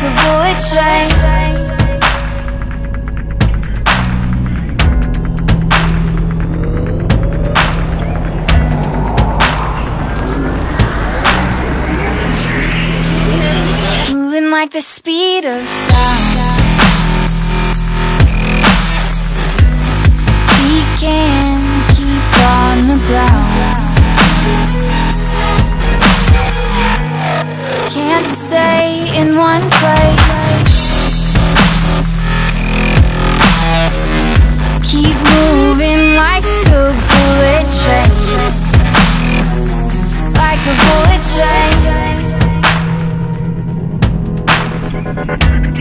Like a bullet train. Moving like the speed of sound. We can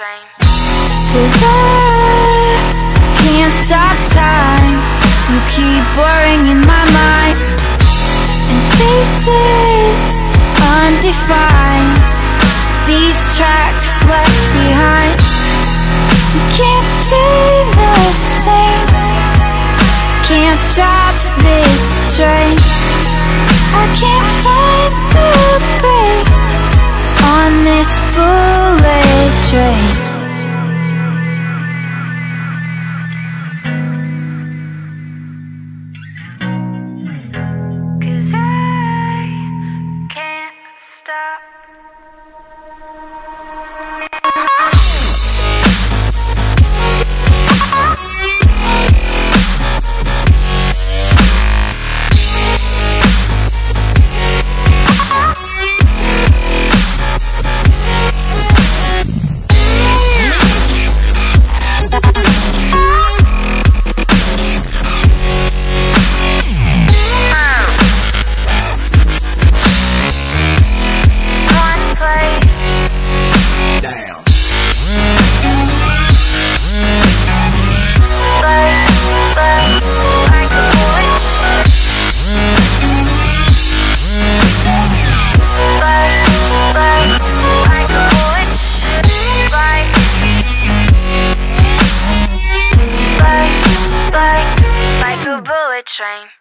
Train. Cause I can't stop time. You keep blurring in my mind. And spaces undefined. These tracks left behind. You can't stay the same. Can't stop this train. I can't find the brakes on this bullet bullet train.